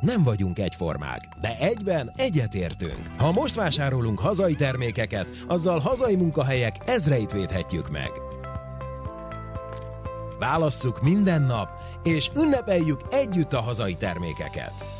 nem vagyunk egyformák, de egyben egyetértünk. Ha most vásárolunk hazai termékeket, azzal hazai munkahelyek ezreit védhetjük meg. Válasszuk minden nap, és ünnepeljük együtt a hazai termékeket.